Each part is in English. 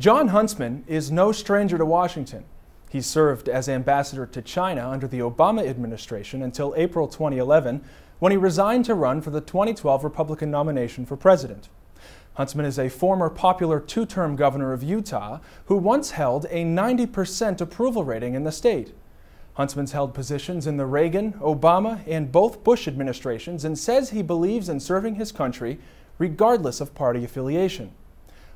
Jon Huntsman is no stranger to Washington. He served as ambassador to China under the Obama administration until April 2011 when he resigned to run for the 2012 Republican nomination for president. Huntsman is a former popular two term governor of Utah who once held a 90% approval rating in the state. Huntsman's held positions in the Reagan, Obama, and both Bush administrations and says he believes in serving his country regardless of party affiliation.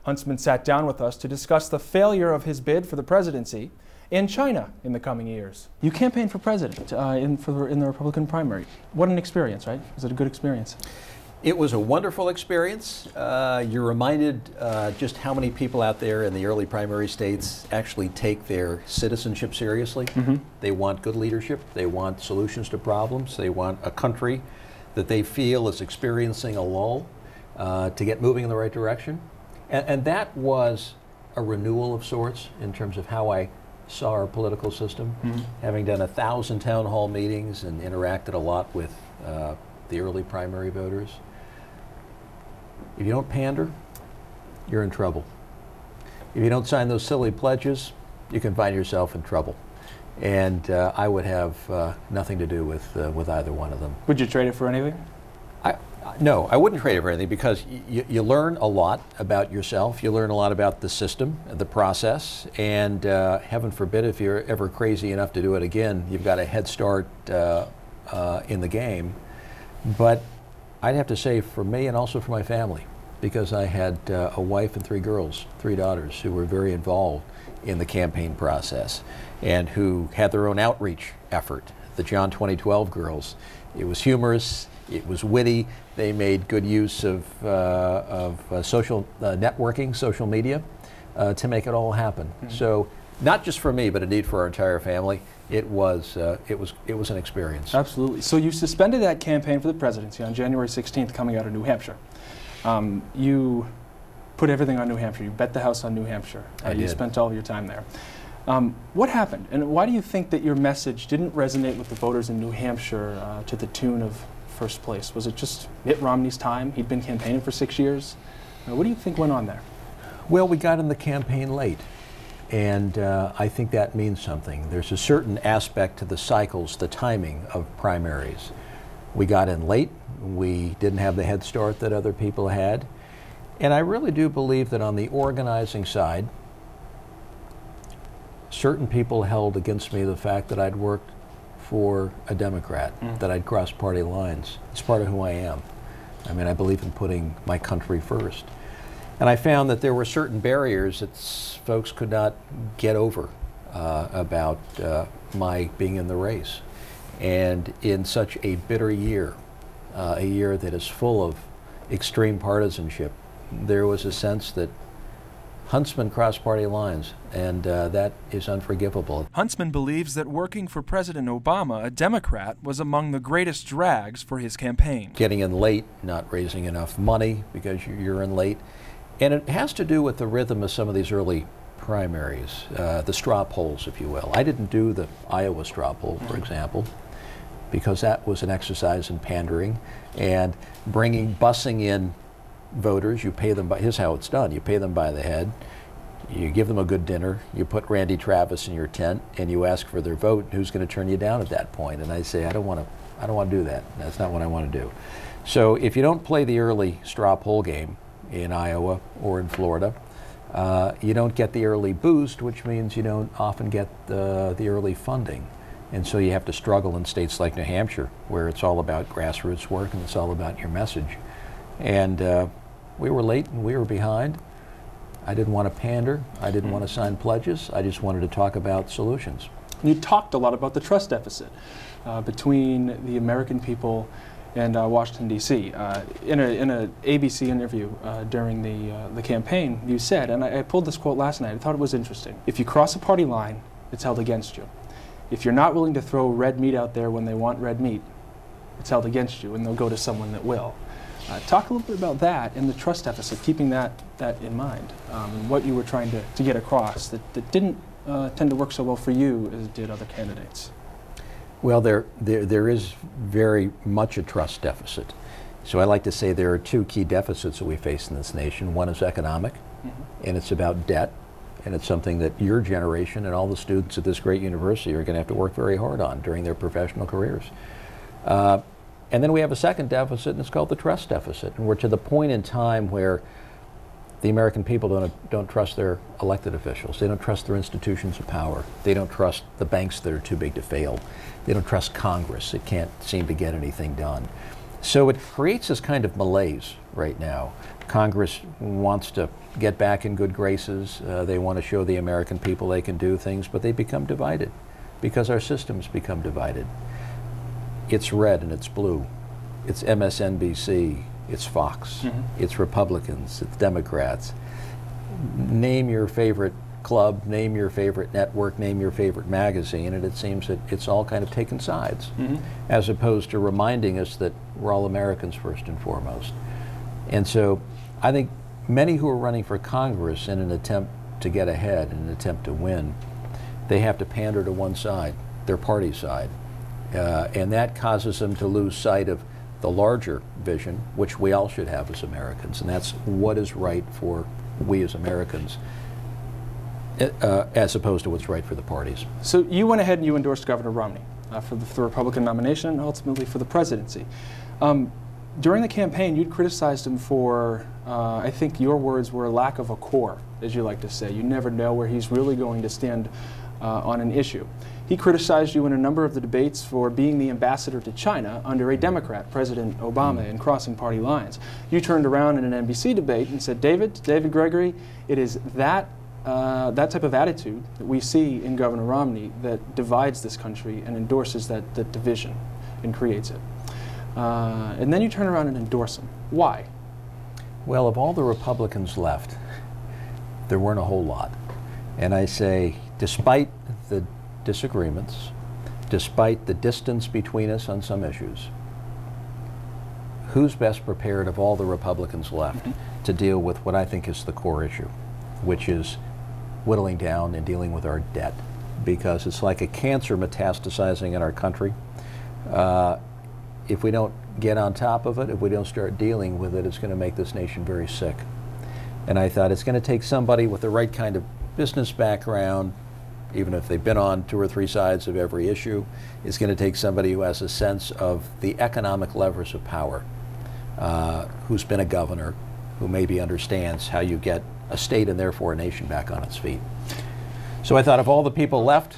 Huntsman sat down with us to discuss the failure of his bid for the presidency and China in the coming years. You campaigned for president uh, in, for, in the Republican primary. What an experience, right? Was it a good experience? It was a wonderful experience. Uh, you're reminded uh, just how many people out there in the early primary states actually take their citizenship seriously. Mm -hmm. They want good leadership, they want solutions to problems, they want a country that they feel is experiencing a lull uh, to get moving in the right direction. And, and that was a renewal of sorts in terms of how I saw our political system, mm -hmm. having done a thousand town hall meetings and interacted a lot with uh, the early primary voters. If you don't pander, you're in trouble. If you don't sign those silly pledges, you can find yourself in trouble. And uh, I would have uh, nothing to do with, uh, with either one of them. Would you trade it for anything? No, I wouldn't trade it for anything because you learn a lot about yourself. You learn a lot about the system, the process, and uh, heaven forbid if you're ever crazy enough to do it again, you've got a head start uh, uh, in the game. But I'd have to say for me and also for my family, because I had uh, a wife and three girls, three daughters, who were very involved in the campaign process and who had their own outreach effort. The Jon 2012 girls. It was humorous, it was witty, they made good use of, uh, of uh, social uh, networking, social media, uh, to make it all happen. Mm -hmm. So, not just for me, but indeed for our entire family it was uh, it was it was an experience. Absolutely. So you suspended that campaign for the presidency on January 16th, coming out of New Hampshire. Um, you put everything on New Hampshire. You bet the house on New Hampshire. Uh, I you did. spent all of your time there. Um, what happened, and why do you think that your message didn't resonate with the voters in New Hampshire uh, to the tune of first place? Was it just Mitt Romney's time? He'd been campaigning for six years. Uh, what do you think went on there? Well, we got in the campaign late. And uh, I think that means something. There's a certain aspect to the cycles, the timing of primaries. We got in late. We didn't have the head start that other people had. And I really do believe that on the organizing side, certain people held against me the fact that I'd worked for a Democrat, mm. that I'd cross party lines. It's part of who I am. I mean, I believe in putting my country first. And I found that there were certain barriers that folks could not get over uh, about uh, my being in the race. And in such a bitter year, uh, a year that is full of extreme partisanship, there was a sense that Huntsman crossed party lines, and uh, that is unforgivable. Huntsman believes that working for President Obama, a Democrat, was among the greatest drags for his campaign. Getting in late, not raising enough money because you're in late, and it has to do with the rhythm of some of these early primaries, uh, the straw polls, if you will. I didn't do the Iowa straw poll, for example, because that was an exercise in pandering and bringing, bussing in voters. You pay them by, here's how it's done. You pay them by the head. You give them a good dinner. You put Randy Travis in your tent, and you ask for their vote. Who's going to turn you down at that point? And I say, I don't want to. I don't want to do that. That's not what I want to do. So if you don't play the early straw poll game, in Iowa or in Florida. Uh, you don't get the early boost, which means you don't often get the, the early funding. And so you have to struggle in states like New Hampshire, where it's all about grassroots work and it's all about your message. And uh, we were late and we were behind. I didn't want to pander. I didn't want to sign pledges. I just wanted to talk about solutions. You talked a lot about the trust deficit uh, between the American people and uh, Washington D.C. Uh, in a in a ABC interview uh, during the uh, the campaign, you said, and I, I, pulled this quote last night. I thought it was interesting. If you cross a party line, it's held against you. If you're not willing to throw red meat out there when they want red meat, it's held against you, and they'll go to someone that will. Uh, talk a little bit about that and the trust deficit, keeping that that in mind, um, and what you were trying to, to get across that, that didn't uh, tend to work so well for you as it did other candidates. Well, there, there, there is very much a trust deficit. So I like to say there are two key deficits that we face in this nation. One is economic, mm -hmm. and it's about debt. And it's something that your generation and all the students at this great university are going to have to work very hard on during their professional careers. Uh, and then we have a second deficit, and it's called the trust deficit. And we're to the point in time where the American people don't, don't trust their elected officials. They don't trust their institutions of power. They don't trust the banks that are too big to fail. They don't trust Congress. It can't seem to get anything done. So it creates this kind of malaise right now. Congress wants to get back in good graces. Uh, they want to show the American people they can do things, but they become divided because our systems become divided. It's red and it's blue. It's MSNBC, it's Fox, mm-hmm. it's Republicans, it's Democrats. Name your favorite club, name your favorite network, name your favorite magazine, and it seems that it's all kind of taken sides, mm-hmm. as opposed to reminding us that we're all Americans first and foremost. And so I think many who are running for Congress in an attempt to get ahead, in an attempt to win, they have to pander to one side, their party side. Uh, and that causes them to lose sight of the larger vision, which we all should have as Americans, and that's what is right for we as Americans, uh, as opposed to what's right for the parties. So you went ahead and you endorsed Governor Romney uh, for, the, for, the, Republican nomination and ultimately for the presidency. Um, during the campaign, you'd criticized him for, uh, I think your words were a lack of a core, as you like to say. You never know where he's really going to stand uh, on an issue. He criticized you in a number of the debates for being the ambassador to China under a Democrat, President Obama, and crossing party lines. You turned around in an NBC debate and said, David, David Gregory, it is that, uh, that type of attitude that we see in Governor Romney that divides this country and endorses that, that division and creates it. Uh, and then you turn around and endorse him. Why? Well, of all the Republicans left, there weren't a whole lot. And I say, despite the disagreements, despite the distance between us on some issues, who's best prepared of all the Republicans left mm-hmm. to deal with what I think is the core issue, which is whittling down and dealing with our debt? Because it's like a cancer metastasizing in our country. Uh, if we don't get on top of it, if we don't start dealing with it, it's going to make this nation very sick. And I thought it's going to take somebody with the right kind of business background, even if they've been on two or three sides of every issue. It's going to take somebody who has a sense of the economic levers of power, uh, who's been a governor, who maybe understands how you get a state and therefore a nation back on its feet. So I thought of all the people left,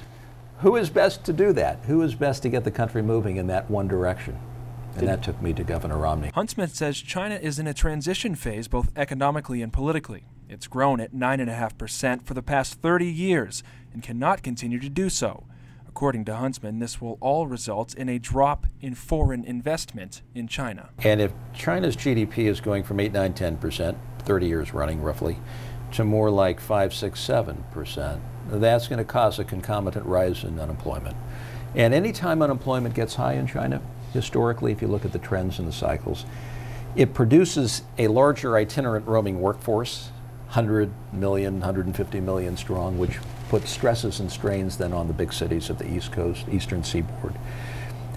who is best to do that? Who is best to get the country moving in that one direction? And that took me to Governor Romney. Huntsman says China is in a transition phase both economically and politically. It's grown at 9.5% for the past 30 years and cannot continue to do so. According to Huntsman, this will all result in a drop in foreign investment in China. And if China's GDP is going from 8, 9, 10%, 30 years running roughly, to more like 5, 6, 7%, that's going to cause a concomitant rise in unemployment. And anytime unemployment gets high in China, historically, if you look at the trends and the cycles, it produces a larger itinerant roaming workforce 100 million, 150 million strong, which puts stresses and strains then on the big cities of the East Coast, Eastern Seaboard.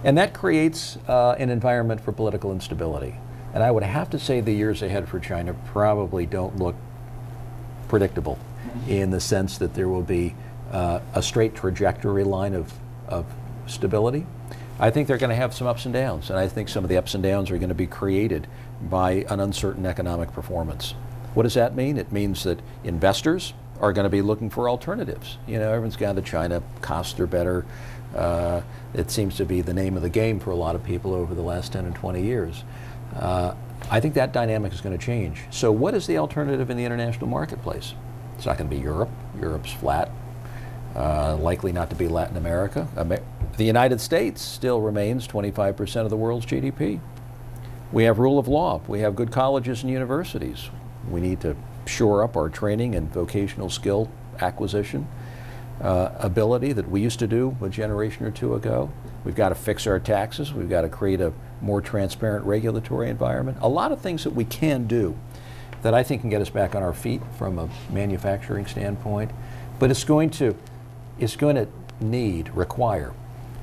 And that creates uh, an environment for political instability. And I would have to say the years ahead for China probably don't look predictable in the sense that there will be uh, a straight trajectory line of, of stability. I think they're going to have some ups and downs, and I think some of the ups and downs are going to be created by an uncertain economic performance. What does that mean? It means that investors are going to be looking for alternatives. You know, everyone's gone to China, costs are better. Uh, it seems to be the name of the game for a lot of people over the last 10 and 20 years. Uh, I think that dynamic is going to change. So, what is the alternative in the international marketplace? It's not going to be Europe. Europe's flat. Uh, likely not to be Latin America. Amer the United States still remains 25% of the world's GDP. We have rule of law. We have good colleges and universities. We need to shore up our training and vocational skill acquisition uh, ability that we used to do a generation or two ago. We've got to fix our taxes. We've got to create a more transparent regulatory environment. A lot of things that we can do that I think can get us back on our feet from a manufacturing standpoint. But it's going to, it's going to need, require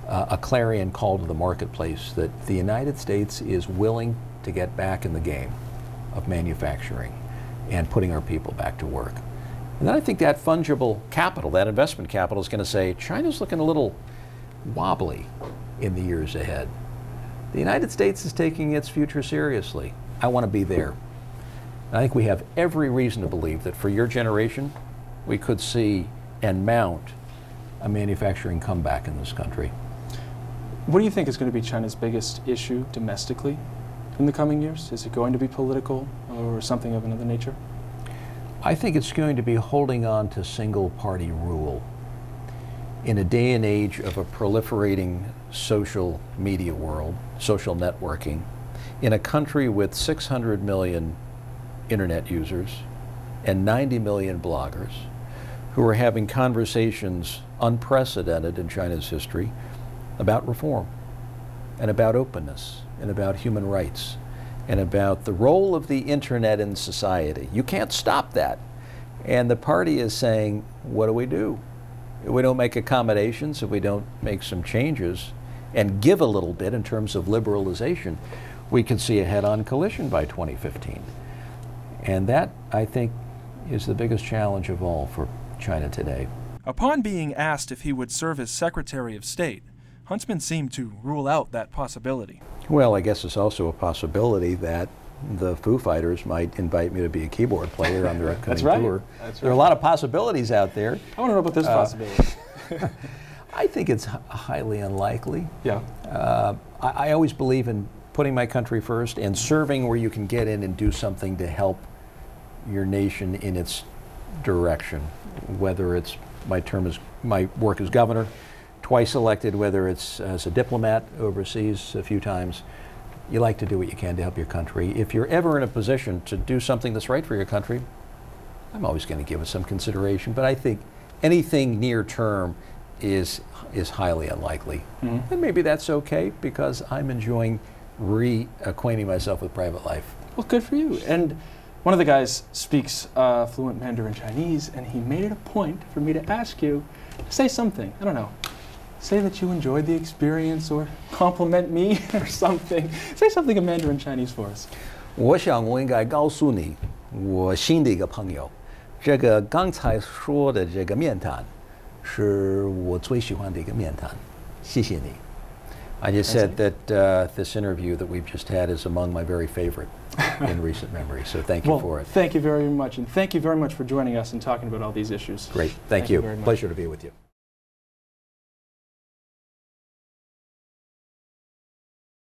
uh, a clarion call to the marketplace that the United States is willing to get back in the game of manufacturing and putting our people back to work. And then I think that fungible capital, that investment capital, is going to say China's looking a little wobbly in the years ahead. The United States is taking its future seriously. I want to be there. I think we have every reason to believe that for your generation, we could see and mount a manufacturing comeback in this country. What do you think is going to be China's biggest issue domestically in the coming years? Is it going to be political or something of another nature? I think it's going to be holding on to single party rule. In a day and age of a proliferating social media world, social networking, in a country with 600 million internet users and 90 million bloggers who are having conversations unprecedented in China's history about reform and about openness and about human rights and about the role of the internet in society. You can't stop that. And the party is saying, what do we do? If we don't make accommodations, if we don't make some changes and give a little bit in terms of liberalization, we could see a head on collision by 2015. And that, I think, is the biggest challenge of all for China today. Upon being asked if he would serve as Secretary of State, Huntsman seemed to rule out that possibility. Well, I guess it's also a possibility that the Foo Fighters might invite me to be a keyboard player on their upcoming right. tour. That's There are a lot of possibilities out there. I want to know about this Uh, possibility. I think it's highly unlikely. yeah. Uh, I, I always believe in putting my country first and serving where you can get in and do something to help your nation in its direction, whether it's my term as my work as governor, twice elected, whether it's as a diplomat overseas a few times. You like to do what you can to help your country. If you're ever in a position to do something that's right for your country, I'm always going to give it some consideration. But I think anything near term is is highly unlikely. Mhm. And maybe that's okay because I'm enjoying reacquainting myself with private life. Well, good for you. And one of the guys speaks uh, fluent Mandarin Chinese, and he made it a point for me to ask you to say something. I don't know Say that you enjoyed the experience or compliment me or something. Say something in Mandarin Chinese for us. 我想我应该告诉你，我新的一个朋友，这个刚才说的这个面谈，是我最喜欢的一个面谈。谢谢你。I just said that uh, this interview that we've just had is among my very favorite in recent memory. So thank you well, for it. thank you very much. And thank you very much for joining us and talking about all these issues. Great. Thank, Thank you you. very much. Pleasure to be with you.